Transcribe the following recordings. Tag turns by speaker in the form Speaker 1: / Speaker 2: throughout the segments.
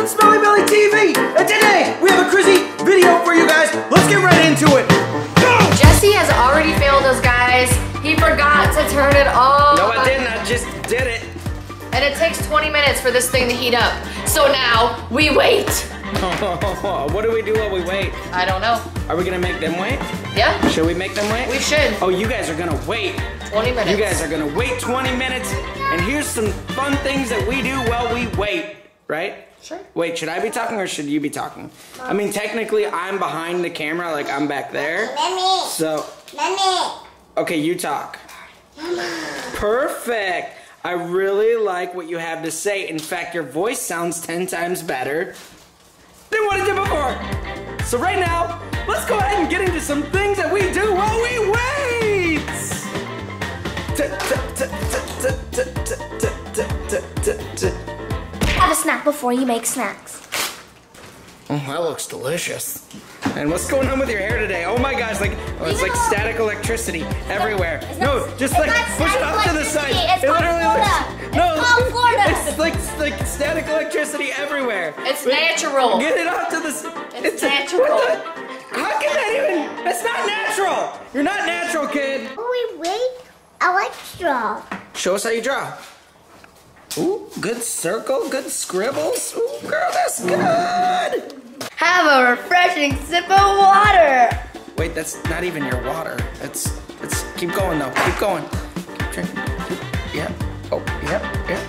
Speaker 1: on Smelly Belly TV, and today we have a crazy video for you guys. Let's get right into it. Go!
Speaker 2: Jesse has already failed us, guys. He forgot to turn it on.
Speaker 1: No, I didn't. I just did it.
Speaker 2: And it takes 20 minutes for this thing to heat up. So now we wait.
Speaker 1: what do we do while we wait?
Speaker 2: I don't know.
Speaker 1: Are we gonna make them wait?
Speaker 2: Yeah,
Speaker 1: Should we make them wait?
Speaker 2: we should.
Speaker 1: Oh, you guys are gonna wait.
Speaker 2: 20 minutes.
Speaker 1: You guys are gonna wait 20 minutes, and here's some fun things that we do while we wait, right?
Speaker 2: Sure.
Speaker 1: Wait, should I be talking or should you be talking? I mean, technically, I'm behind the camera, like I'm back there.
Speaker 3: Mommy,
Speaker 1: So,
Speaker 3: mommy,
Speaker 1: okay, you talk. Perfect. I really like what you have to say. In fact, your voice sounds 10 times better than what it did before. So right now, let's go ahead and get into some things that we do while we wait.
Speaker 3: Have a snack before you make snacks.
Speaker 1: Oh, that looks delicious. And what's going on with your hair today? Oh my gosh, like oh, it's like static electricity everywhere.
Speaker 3: It's
Speaker 1: No, just like push it
Speaker 3: static
Speaker 1: off to the side.
Speaker 3: it's
Speaker 1: It literally
Speaker 3: Florida.
Speaker 1: looks
Speaker 3: It's
Speaker 1: no.
Speaker 3: called Florida.
Speaker 1: It's like like static electricity everywhere.
Speaker 2: It's
Speaker 1: Wait,
Speaker 2: natural.
Speaker 1: Get it off to the. s-
Speaker 2: It's
Speaker 1: a-
Speaker 2: natural.
Speaker 1: what the- how can that even? That's not natural. You're not natural, kid.
Speaker 3: Oh, wait, wait. I like straw.
Speaker 1: Show us how you draw. Ooh, good circle, good scribbles. Ooh, girl, that's good.
Speaker 3: Have a refreshing sip of water.
Speaker 1: Wait, that's not even your water. That's that's keep going though. Keep going. Keep drinking. Yeah. Oh, yep, yep.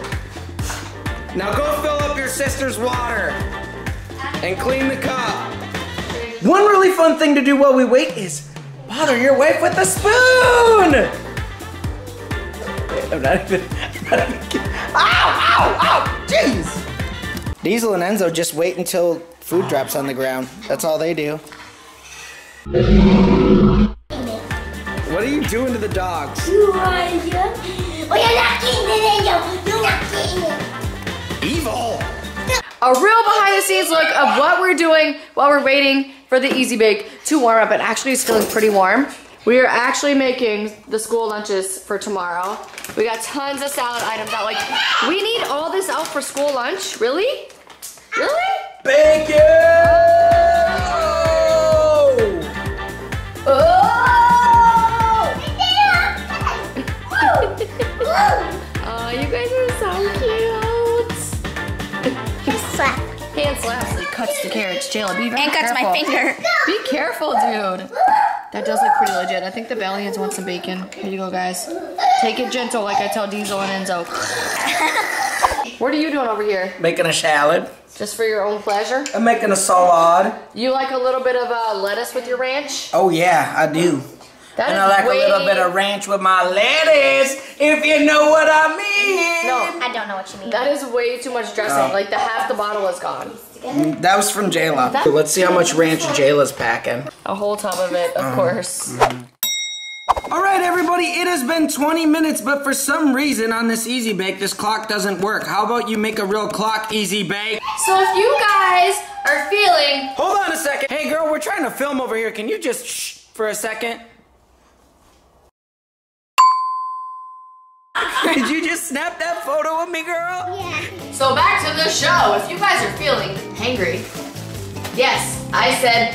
Speaker 1: Now go fill up your sister's water and clean the cup. One really fun thing to do while we wait is bother your wife with a spoon. I'm not even. Ow! Ow! Ow! Jeez! Diesel and Enzo just wait until food drops on the ground. That's all they do. What are you doing to the dogs?
Speaker 3: You are you? Oh, you're not getting it, Angel. You're not getting it.
Speaker 1: Evil!
Speaker 2: A real behind the scenes look of what we're doing while we're waiting for the Easy Bake to warm up. It actually is feeling pretty warm. We are actually making the school lunches for tomorrow. We got tons of salad items out. Like, we need all this out for school lunch? Really? Really?
Speaker 1: Bacon!
Speaker 2: Oh, you guys are so cute.
Speaker 3: Slap.
Speaker 2: Hand slaps and cuts the carrots. Jayla, be very
Speaker 3: And cuts
Speaker 2: careful.
Speaker 3: my finger.
Speaker 2: Be careful, dude. That does look pretty legit. I think the Bellians want some bacon. Here you go, guys. Take it gentle, like I tell Diesel and Enzo. what are you doing over here?
Speaker 1: Making a salad.
Speaker 2: Just for your own pleasure?
Speaker 1: I'm making a salad.
Speaker 2: You like a little bit of uh, lettuce with your ranch?
Speaker 1: Oh yeah, I do.
Speaker 2: That
Speaker 1: and
Speaker 2: is
Speaker 1: I like
Speaker 2: way-
Speaker 1: a little bit of ranch with my lettuce, if you know what I mean.
Speaker 2: No,
Speaker 3: I don't know what you mean.
Speaker 2: that is way too much dressing.
Speaker 1: Oh.
Speaker 2: Like the half the bottle is gone.
Speaker 1: That was from Jayla. So let's see how much ranch Jayla's packing.
Speaker 2: A whole tub of it, of uh-huh. course. Mm-hmm.
Speaker 1: All right, everybody, it has been 20 minutes, but for some reason on this Easy Bake, this clock doesn't work. How about you make a real clock, Easy Bake?
Speaker 2: So if you guys are feeling
Speaker 1: Hold on a second. Hey, girl, we're trying to film over here. Can you just shh for a second? Did you just snap that photo of me, girl?
Speaker 3: Yeah.
Speaker 2: So back to the show. If you guys are feeling hangry, yes, I said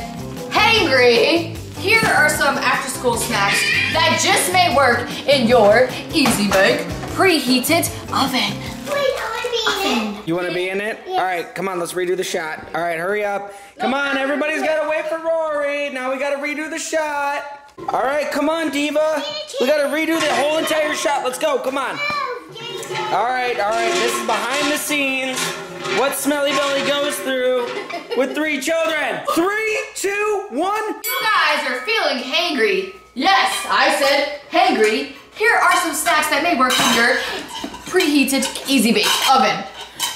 Speaker 2: hangry. Here are some after school snacks that just may work in your Easy Bake preheated oven.
Speaker 3: Wait, I want to be in it.
Speaker 1: You want to be in it? All right, come on, let's redo the shot. All right, hurry up. Come on, everybody's got to wait for Rory. Now we got to redo the shot. All right, come on, Diva. We got to redo the whole entire shot. Let's go, come on. All right, all right, this is behind the scenes. What Smelly Belly goes through with three children. Three, two, one.
Speaker 2: You guys are feeling hangry. Yes, I said hangry. Here are some snacks that may work in your preheated Easy Bake oven.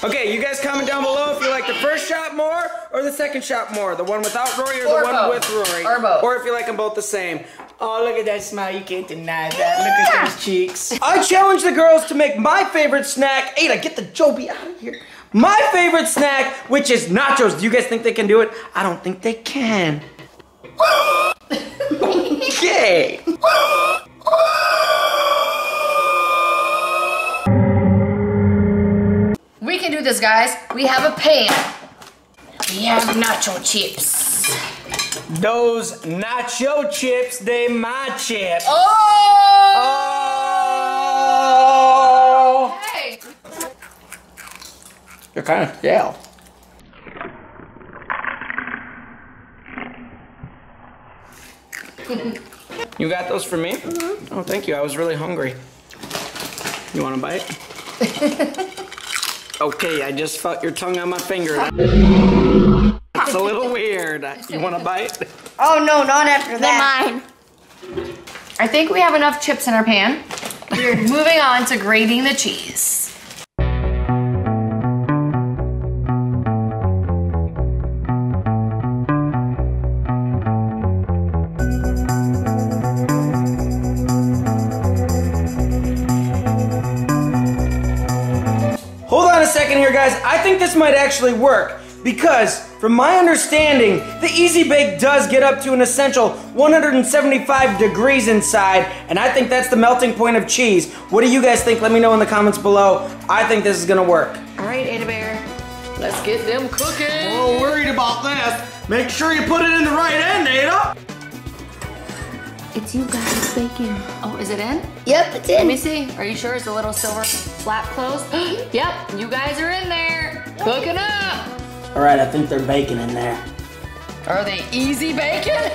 Speaker 1: Okay, you guys comment down below if you like the first shot more or the second shot more. The one without Rory or,
Speaker 2: Or
Speaker 1: the one
Speaker 2: both.
Speaker 1: with Rory.
Speaker 2: Or both.
Speaker 1: Or if you like them both the same. Oh, look at that smile. You can't deny that. Look at those cheeks. I challenge the girls to make my favorite snack. Ada, get the Joby out of here. My favorite snack, which is nachos. Do you guys think they can do it? I don't think they can. okay.
Speaker 2: can do this, guys. We have a pan. We have nacho chips.
Speaker 1: Those nacho chips, they my chips.
Speaker 2: Oh!
Speaker 1: Oh!
Speaker 2: Hey.
Speaker 1: You're kind of stale. You got those for me? Mm-hmm. Oh, thank you. I was really hungry. You want a bite? okay, I just felt your tongue on my finger. It's a little weird. You want to bite?
Speaker 3: Oh no, not after that.
Speaker 2: mine. I think we have enough chips in our pan. We're moving on to grating the cheese.
Speaker 1: Guys. I think this might actually work because, from my understanding, the Easy Bake does get up to an essential 175 degrees inside, and I think that's the melting point of cheese. What do you guys think? Let me know in the comments below. I think this is gonna work.
Speaker 2: All right, Ada Bear, let's get them cooking.
Speaker 1: Oh, worried about this. Make sure you put it in the right end, Ada.
Speaker 3: It's you guys baking.
Speaker 2: Oh, is it in?
Speaker 3: Yep, it's in.
Speaker 2: Let me see. Are you sure it's a little silver flap closed? yep, you guys are in there. Cooking up.
Speaker 1: All right, I think they're baking in there.
Speaker 2: Are they easy bacon?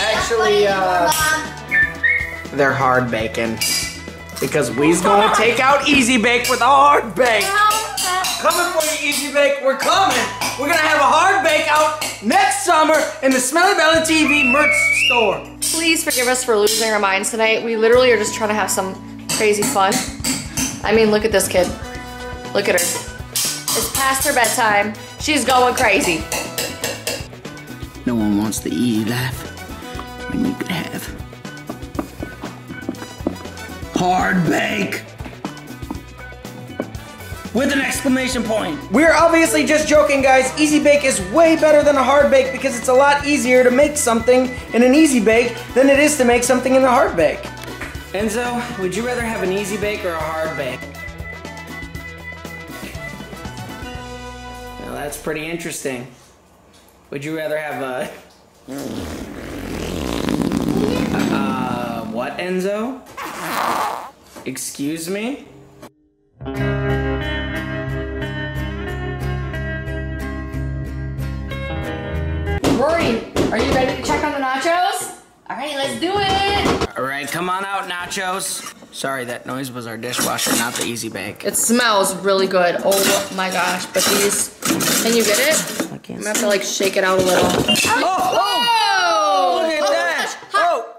Speaker 1: Actually, uh, they're hard bacon. Because we's gonna take out Easy Bake with a hard bake. Coming for you, Easy Bake. We're coming. We're gonna have a hard bake out next summer in the Smelly Belly TV merch store.
Speaker 2: Please forgive us for losing our minds tonight. We literally are just trying to have some crazy fun. I mean, look at this kid. Look at her. It's past her bedtime. She's going crazy.
Speaker 1: No one wants the easy life when you could have hard bake with an exclamation point. We're obviously just joking, guys. Easy bake is way better than a hard bake because it's a lot easier to make something in an easy bake than it is to make something in a hard bake. Enzo, would you rather have an easy bake or a hard bake? Well, that's pretty interesting. Would you rather have a. Uh, what, Enzo? Excuse me?
Speaker 2: Rory, are you ready to check on the nachos? All right, let's do it.
Speaker 1: All right, come on out, nachos. Sorry, that noise was our dishwasher, not the Easy Bake.
Speaker 2: It smells really good. Oh my gosh, but these, can you get it?
Speaker 1: I
Speaker 2: I'm
Speaker 1: can't
Speaker 2: gonna have to like shake it out a little.
Speaker 1: Oh,
Speaker 2: Oh!
Speaker 1: look at
Speaker 2: Oh,
Speaker 1: that! Oh!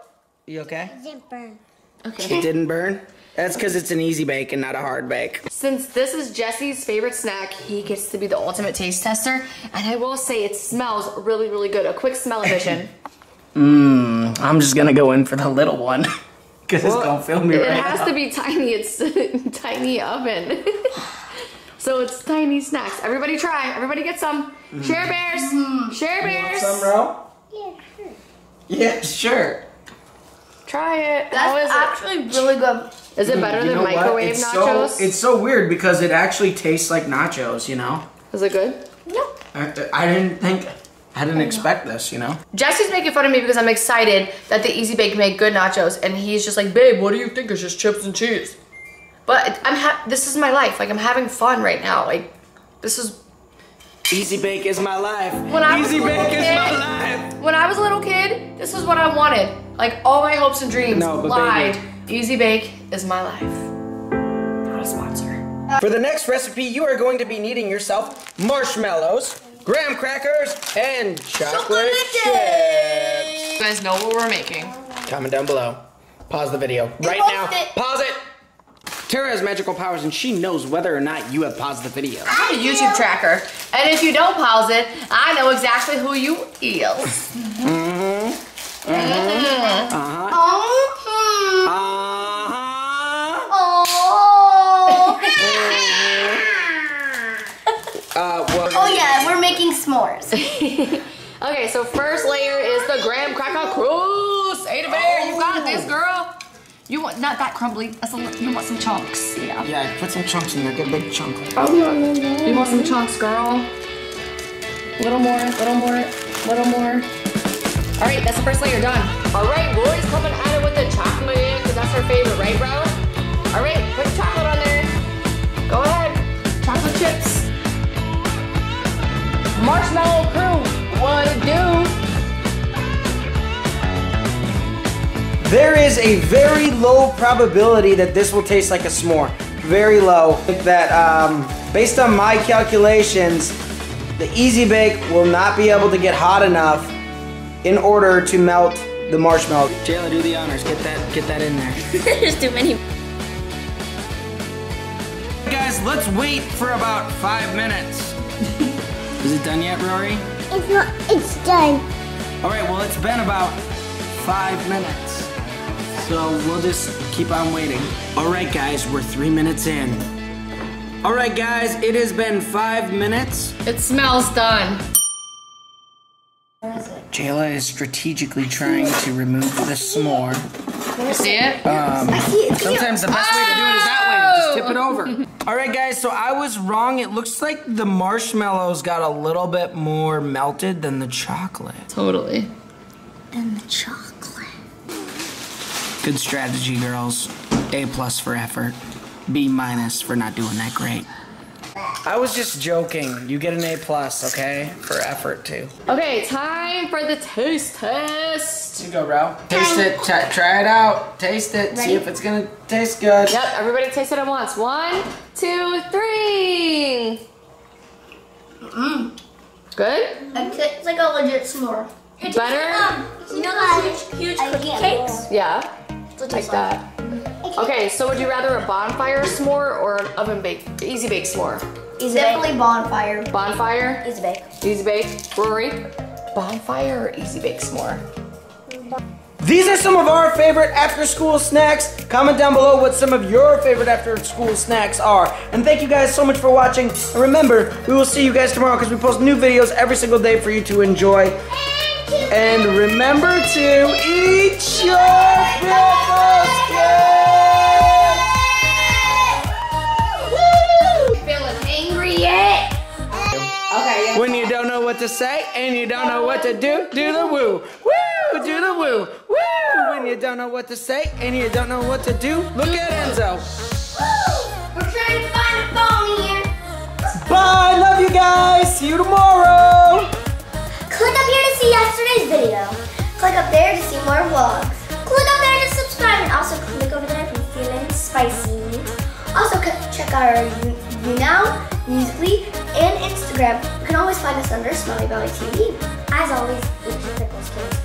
Speaker 1: You okay?
Speaker 3: It Didn't burn.
Speaker 2: Okay.
Speaker 1: It didn't burn? That's because it's an easy bake and not a hard bake.
Speaker 2: Since this is Jesse's favorite snack, he gets to be the ultimate taste tester. And I will say it smells really, really good. A quick smell edition.
Speaker 1: Mmm, I'm just gonna go in for the little one. Because it's gonna fill me
Speaker 2: it
Speaker 1: right It
Speaker 2: has
Speaker 1: up.
Speaker 2: to be tiny. It's a tiny oven. so it's tiny snacks. Everybody try. Everybody get some. Mm-hmm. Share bears. Mm-hmm. Share bears.
Speaker 1: Some, bro?
Speaker 3: Yeah, sure.
Speaker 1: Yeah, sure.
Speaker 2: Try it. How is
Speaker 3: That's actually really good.
Speaker 2: It? Is it mm, better
Speaker 1: You
Speaker 2: than
Speaker 1: know what?
Speaker 2: microwave
Speaker 1: it's
Speaker 2: nachos?
Speaker 1: So, it's so weird because it actually tastes like nachos, you know?
Speaker 2: is it good?
Speaker 3: No.
Speaker 1: I, I didn't think, I didn't expect this, you know?
Speaker 2: Jesse's making fun of me because I'm excited that the Easy Bake made good nachos, and he's just like, "Babe, what do you think? It's just chips and cheese." But I'm ha- this is my life. Like I'm having fun right now. Like this is
Speaker 1: Easy Bake is my life.
Speaker 2: When I was
Speaker 1: Easy
Speaker 2: a little
Speaker 1: Bake is my
Speaker 2: kid-
Speaker 1: life.
Speaker 2: when I was a little kid. This is what I wanted. Like all my hopes and dreams
Speaker 1: No, but
Speaker 2: lied. Easy Bake is my life. Not a sponsor.
Speaker 1: For the next recipe, you are going to be needing yourself marshmallows, graham crackers, and chocolate chips.
Speaker 2: You guys know what we're making.
Speaker 1: Comment down below. Pause the video right now.
Speaker 3: it.
Speaker 1: Pause it. Tara has magical powers and she knows whether or not you have paused the video.
Speaker 2: I have a YouTube tracker, and if you don't pause it, I know exactly who you is.
Speaker 3: Mm-hmm. Mm-hmm.
Speaker 1: Uh-huh.
Speaker 3: Oh.
Speaker 1: Uh, well,
Speaker 3: oh yeah, we're making s'mores.
Speaker 2: Okay, so first layer is the graham cracker crust. Ada Bear, you got this, oh. girl. You want not that crumbly. That's a little, you want some chunks. Yeah.
Speaker 1: Yeah, put some chunks in there. Get a big chunk.
Speaker 2: You want some chunks, girl? Little more, little more, little more. All right, that's the first layer done. All right, Rory's coming at it with the chocolate because that's her favorite, right, bro? All right, put chocolate on there. Marshmallow crew, what it do?
Speaker 1: There is a very low probability that this will taste like a s'more. Very low. That, um, based on my calculations, the Easy Bake will not be able to get hot enough in order to melt the marshmallow. Jayla, do the honors. Get that, get that in there.
Speaker 3: There's too many.
Speaker 1: Guys, let's wait for about five minutes. Is it done yet, Rory?
Speaker 3: It's not. It's done.
Speaker 1: All right, well, it's been about five minutes. So we'll just keep on waiting. All right, guys, we're three minutes in. All right, guys, it has been five minutes.
Speaker 2: It smells done.
Speaker 1: Jayla is strategically trying to remove the s'more.
Speaker 2: See it?
Speaker 1: Um,
Speaker 3: I see it.
Speaker 1: sometimes the best way to do it is that way. Just tip it over. All right, guys, so I was wrong. It looks like the marshmallows got a little bit more melted than the chocolate.
Speaker 2: Totally.
Speaker 3: And the chocolate.
Speaker 1: Good strategy, girls. A plus for effort. B minus for not doing that great. I was just joking. You get an A plus, okay? For effort too.
Speaker 2: Okay, time for the taste test.
Speaker 1: You go, bro. Taste it. Try, try it out. Taste it. See if it's gonna taste good.
Speaker 2: Yep, everybody taste it at once. One, two, three. Mm-hmm. Good?
Speaker 3: It's like a legit s'more.
Speaker 2: Better?
Speaker 3: Um, you know those huge, huge cookie cakes?
Speaker 2: Yeah, like that. Okay, so would you rather a bonfire s'more or an oven baked, easy bake s'more?
Speaker 3: Easy Definitely bonfire.
Speaker 2: Bonfire,
Speaker 3: Easy bake.
Speaker 2: easy bake. Rory, bonfire or easy bake s'more?
Speaker 1: These are some of our favorite after school snacks. Comment down below what some of your favorite after school snacks are. And thank you guys so much for watching. And remember, we will see you guys tomorrow because we post new videos every single day for you to enjoy. And remember to eat your breakfast When you don't know what to say and you don't know what to do, do the woo. Woo, do the woo. Woo. When you don't know what to say and you don't know what to do, look at Enzo.
Speaker 3: Woo, we're trying to find a phone here.
Speaker 1: Bye, love you guys. See you tomorrow.
Speaker 3: Click up here to see yesterday's video. Click up there to see more vlogs. Click up there to subscribe and also click over there if you're feeling spicy. Also check out our You You Now, Musical.ly, and Instagram. You can always find us under Smelly Belly TV. As always, eat your pickles, kids.